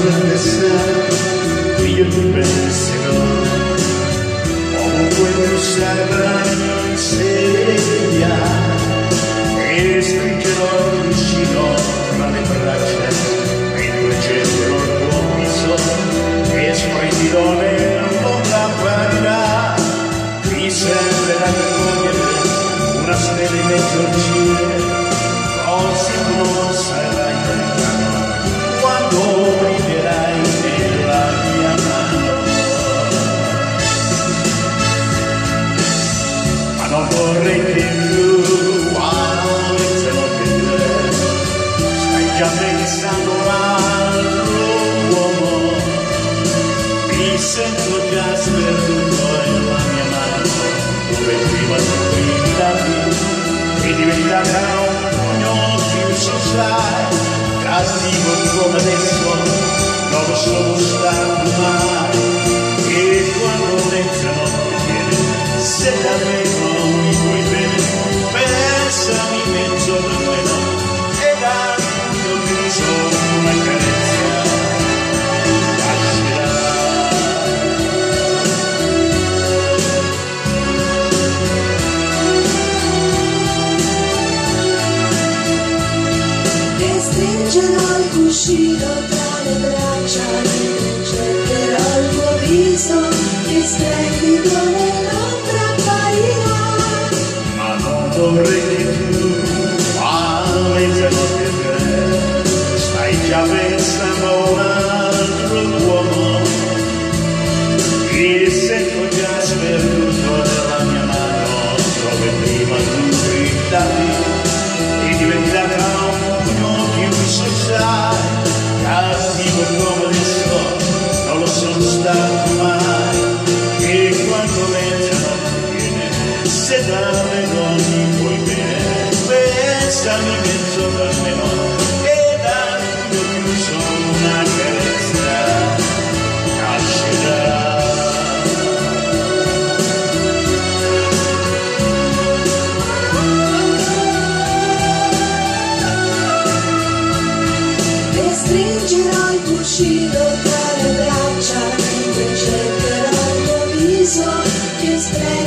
senza stare io ti penserò ovunque tu sarai in sedia e stringerò il cuscino tra le braccia mentre getterò il tuo viso e splendirò nell'ombra apparirà mi sembrerà cogliere una stella in mezzo al cielo così tu dove prima tu brillavi è diventata un pugno chiuso sai cattivo come adesso non sono stato mai stringerò il cuscino tra le braccia cercherò il tuo viso che splendido nell'ombra apparirà ma non vorrei che tu a mezzanotte te stai già pensando a un altro uomo. Mi davvero mi vuoi bene pensami mezz'ora almeno e il mio chiuso una carezza nascerà e stringerò il cuscino tra le braccia cercherò il tuo viso che nell'ombra